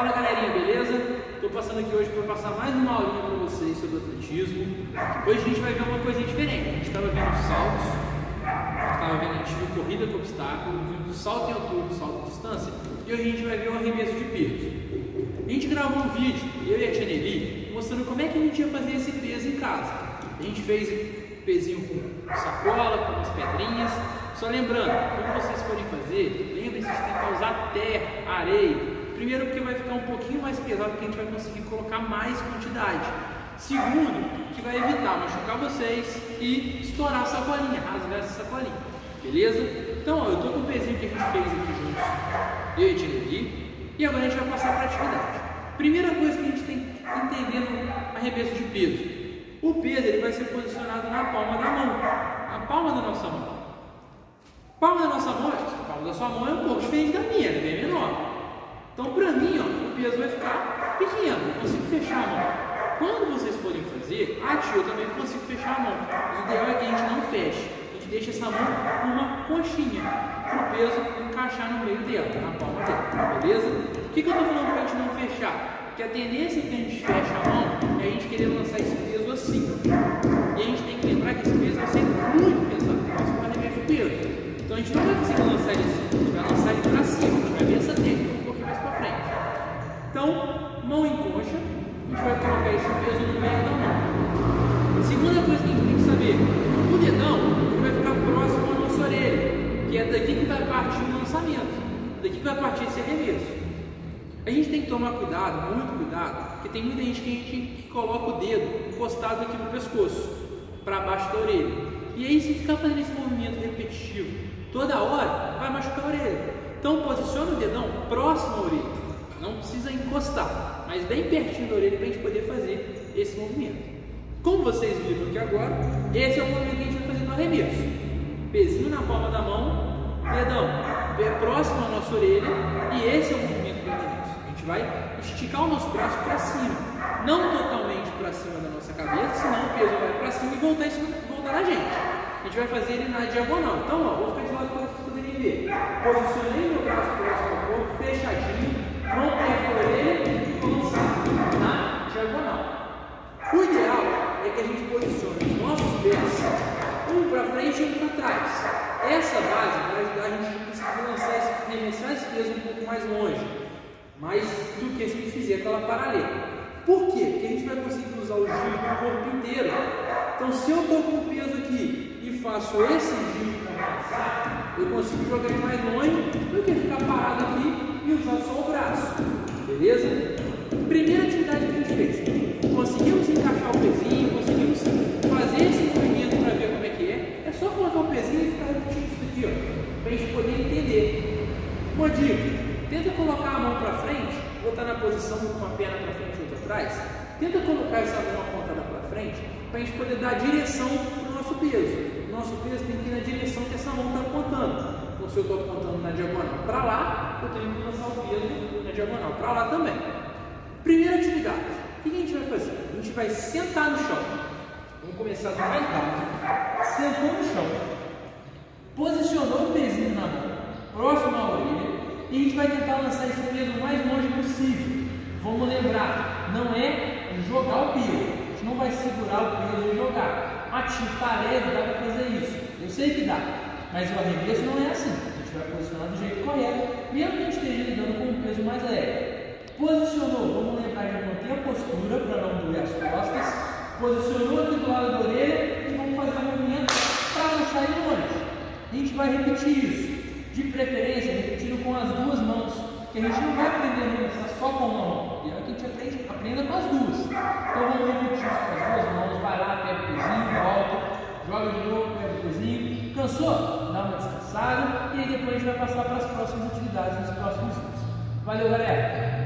Fala galerinha, beleza? Estou passando aqui hoje para passar mais uma aulinha para vocês sobre atletismo. Hoje a gente vai ver uma coisa diferente. A gente estava vendo saltos, estava vendo, a gente viu corrida com obstáculo, viu salto em altura, salto em distância, e hoje a gente vai ver o arremesso de peso. A gente gravou um vídeo, eu e a Tia Nelly, mostrando como é que a gente ia fazer esse peso em casa. A gente fez pezinho com sacola, com umas pedrinhas. Só lembrando, quando vocês forem fazer, lembrem-se de tentar usar terra, areia, Primeiro, porque vai ficar um pouquinho mais pesado, porque a gente vai conseguir colocar mais quantidade. Segundo, que vai evitar machucar vocês e estourar a sacolinha, rasgar essa sacolinha. Beleza? Então, ó, eu estou com o pezinho que a gente fez aqui juntos, eu e Tia e agora a gente vai passar para a atividade. Primeira coisa que a gente tem que entender no arremesso de peso. O peso ele vai ser posicionado na palma da mão, na palma da nossa mão. Palma da nossa mão, a palma da sua mão é um pouco diferente da minha, é bem menor. Então, para mim, ó, o peso vai ficar pequeno, eu consigo fechar a mão. Quando vocês forem eu também consigo fechar a mão. O ideal é que a gente não feche, a gente deixa essa mão numa conchinha, para o peso encaixar no meio dela, na palma dela, beleza? O que, que eu estou falando para a gente não fechar? Porque a tendência que a gente fecha a mão é a gente querer lançar esse peso assim. E a gente tem que lembrar que esse peso vai ser muito pesado, nosso arremesso de peso. Então a gente não vai conseguir lançar ele assim, a gente vai lançar ele para cima, a gente vai ver essa técnica. Então, mão em coxa, partir o lançamento, daqui vai partir esse arremesso. A gente tem que tomar cuidado, muito cuidado, porque tem muita gente que, gente que coloca o dedo encostado aqui no pescoço, para baixo da orelha. E aí, se ficar fazendo esse movimento repetitivo toda hora, vai machucar a orelha. Então, posiciona o dedão próximo à orelha. Não precisa encostar, mas bem pertinho da orelha para a gente poder fazer esse movimento. Como vocês viram aqui agora, esse é o movimento que a gente vai fazer no arremesso. Pezinho na palma da mão, dedão pé próximo à nossa orelha e esse é o movimento arremesso. A gente vai esticar o nosso braço para cima, não totalmente para cima da nossa cabeça, senão o peso vai para cima e voltar, isso, voltar na gente. A gente vai fazer ele na diagonal. Então, ó, vou ficar de lado para vocês poderem ver. Posicionei meu braço próximo ao corpo, fechadinho, mão perto da orelha e lançar na diagonal. O ideal é que a gente posicione os nossos pés um para frente e um para trás. Essa base vai ajudar a gente a lançar esse, arremessar esse peso um pouco mais longe, mais do que se a gente fizer aquela paralela. Por quê? Porque a gente vai conseguir usar o giro do corpo inteiro. Então, se eu estou com o peso aqui e faço esse giro eu consigo jogar ele mais longe do que dica, tenta colocar a mão para frente, botar na posição com uma perna para frente e outra atrás, tenta colocar essa mão apontada para frente, para a gente poder dar direção para o nosso peso. O nosso peso tem que ir na direção que essa mão está apontando. Então, se eu estou apontando na diagonal para lá, eu tenho que lançar o peso na diagonal para lá também. Primeira atividade: o que a gente vai fazer? A gente vai sentar no chão. Vamos começar do mais baixo. Sentou no chão, posicionou o pezinho na mão, próximo à orelha, e a gente vai tentar lançar esse peso o mais longe possível. Vamos lembrar, não é jogar o peso. A gente não vai segurar o peso e jogar. A tinta leve dá para fazer isso. Eu sei que dá. Mas o arremesso não é assim. A gente vai posicionar do jeito correto, mesmo que a gente esteja lidando com um peso mais leve. Posicionou, vamos lembrar de manter a postura para não doer as costas. Posicionou aqui do lado da orelha e vamos fazer um movimento para não sair longe. A gente vai repetir isso. De preferência, repetindo com as duas mãos. Que a gente não vai aprender a arremessar só com uma mão. E é que a gente aprende, aprenda com as duas. Então vamos repetir isso com as duas mãos. Vai lá, pega o pezinho, volta, joga de novo, pega o pezinho Cansou? Dá uma descansada e aí depois a gente vai passar para as próximas atividades nos próximos vídeos. Valeu, galera!